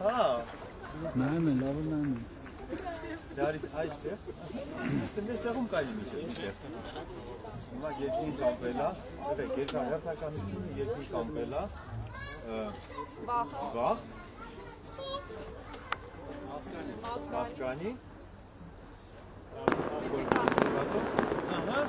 Հա, Նայում են, լավ նայում են։ դարից այստեղ։ Այստեղ տեղում կարելի միջև ինչեր։ Հիմա երկին կամպելա, դեք երկա հերթականությունը երկին կամպելա։ Վախ։ Մասկանի։ Ահա։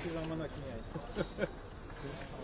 Hafiz Aman Akın yani.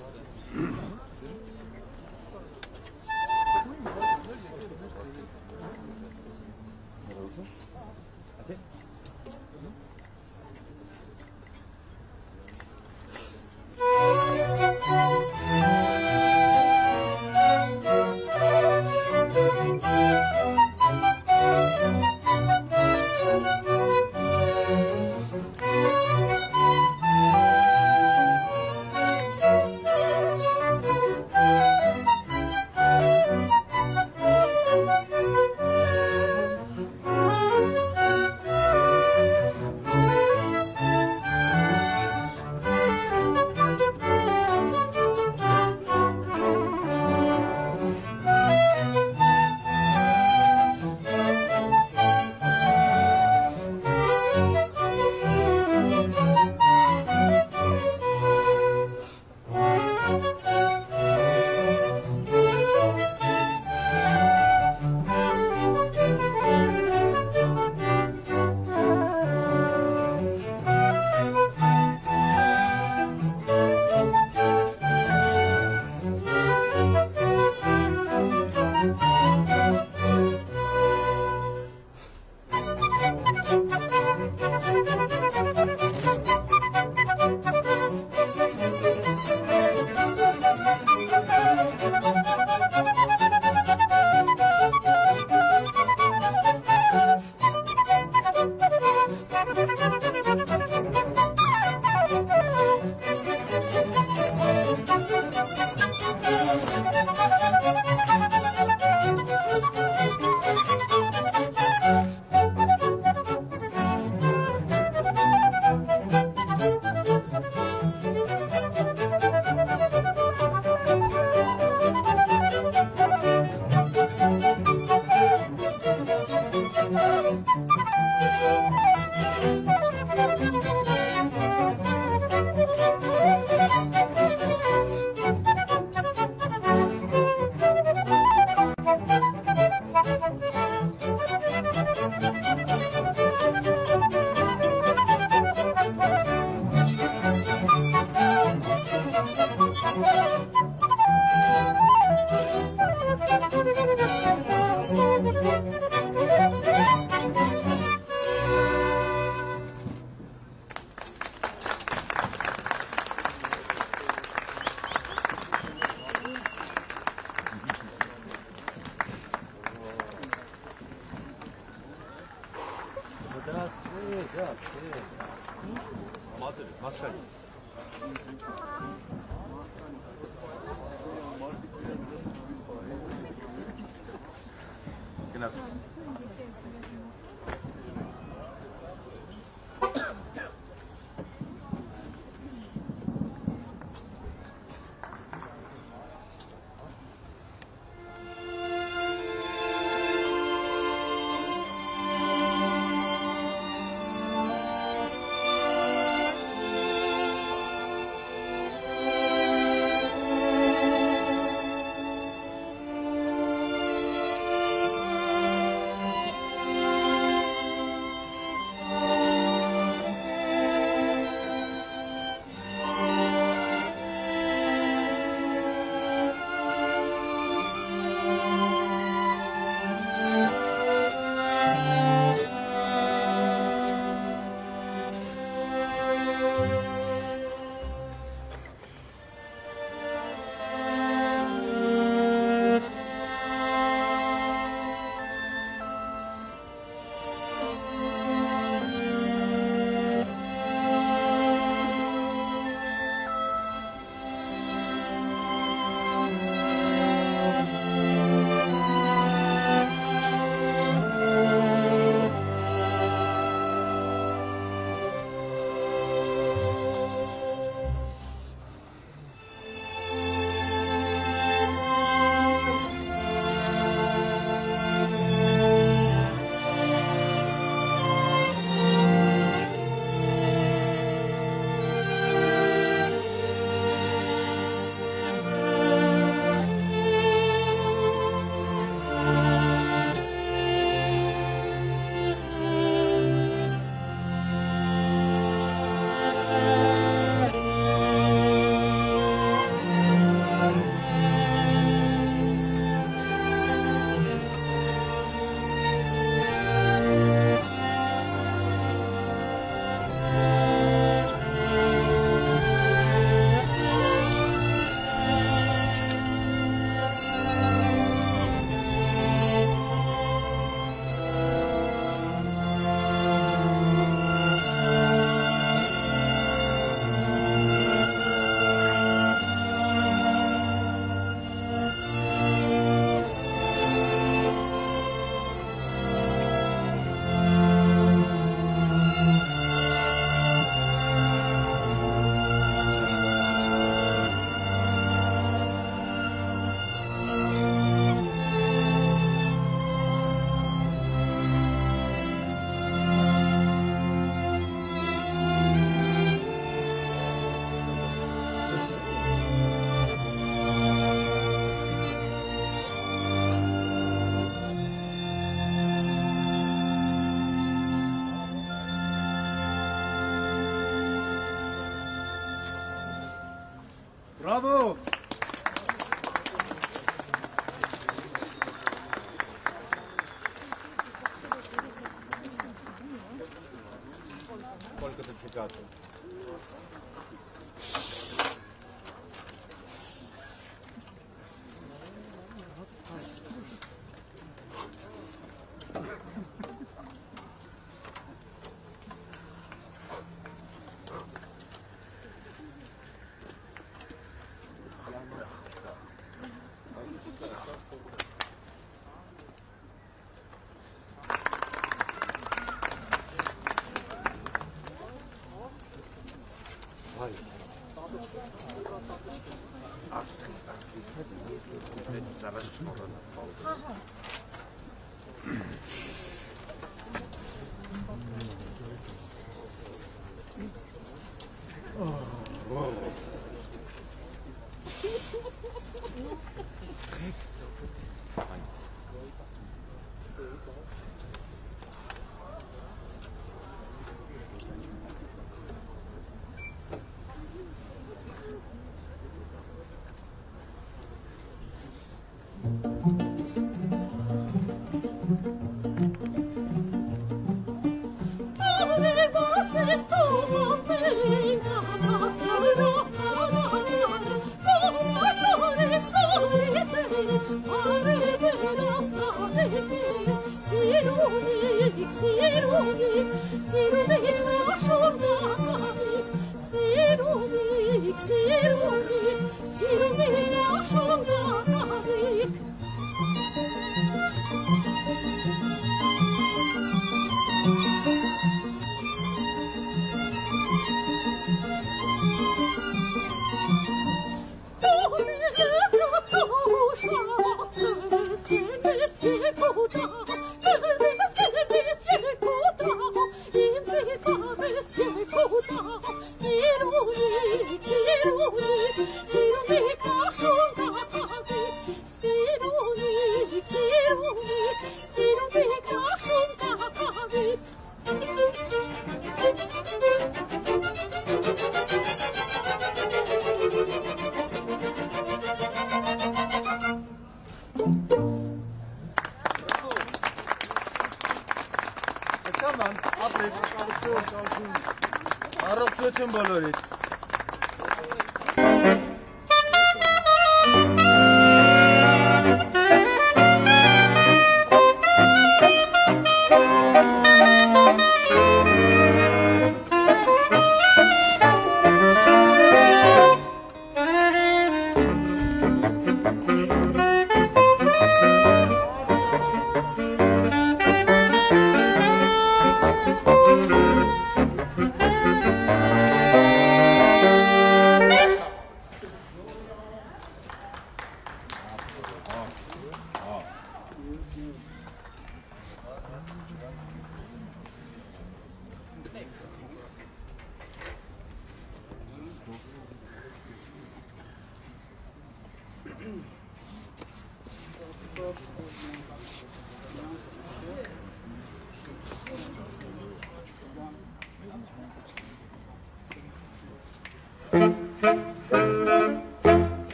¡Bravo!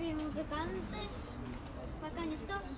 Filmmusikant ist. War gar nicht stoppen.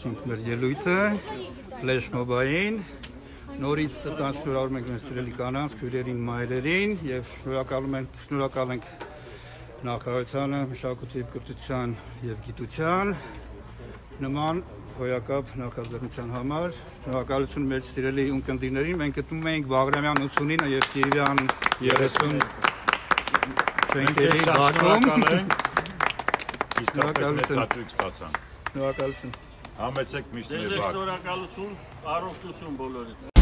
Ավարտեցինք մեր ելույթը Flash Mobile-ին։ Նորից շնորհավորում ենք մեր սիրելի կանանց, քույրերին, մայրերին եւ շնորհակալում ենք շնորհակալ ենք նախարարությանը, մշակույթի, կրթության եւ գիտության նման հոյակապ նախաձեռնության համար։ Շնորհակալություն մեր սիրելի ունկնդիրներին։ Մենք գտնվում ենք Բաղրամյան 89 եւ Կիրիվյան 30 շենքերի բակում։ Իսկապես մեծ Շնորհակալություն։ հաճույք ստացան։ Շնորհակալություն։ Համեցեք միշտ մեր Ձեզ բակ։ շնորհակալություն, առողջություն բոլորին։